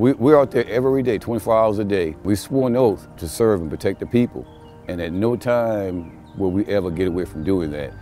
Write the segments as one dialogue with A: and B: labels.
A: we're out there every day, 24 hours a day. We swore an oath to serve and protect the people. And at no time will we ever get away from doing that.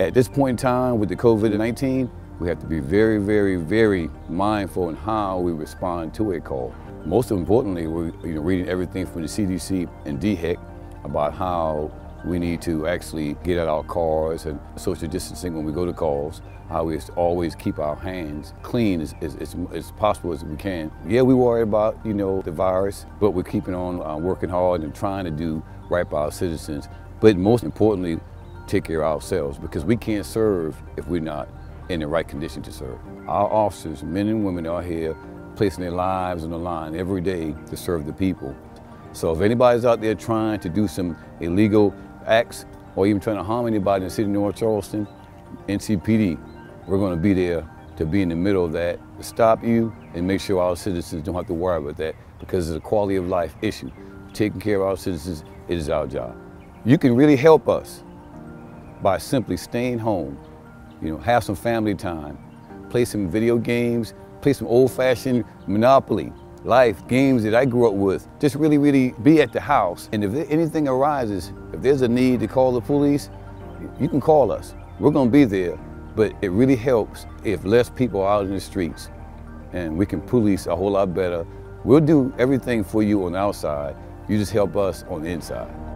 A: At this point in time with the COVID-19, we have to be very, very, very mindful in how we respond to a call. Most importantly, we're you know, reading everything from the CDC and DHEC about how we need to actually get out our cars and social distancing when we go to calls, how we always keep our hands clean as, as, as, as possible as we can. Yeah, we worry about, you know, the virus, but we're keeping on uh, working hard and trying to do right by our citizens. But most importantly, take care of ourselves because we can't serve if we're not in the right condition to serve. Our officers, men and women, are here placing their lives on the line every day to serve the people. So if anybody's out there trying to do some illegal acts or even trying to harm anybody in the city of North Charleston, NCPD, we're going to be there to be in the middle of that, to stop you and make sure our citizens don't have to worry about that because it's a quality of life issue. Taking care of our citizens, it is our job. You can really help us by simply staying home, you know, have some family time, play some video games, play some old-fashioned Monopoly, life, games that I grew up with. Just really, really be at the house. And if anything arises, if there's a need to call the police, you can call us. We're gonna be there. But it really helps if less people are out in the streets and we can police a whole lot better. We'll do everything for you on the outside. You just help us on the inside.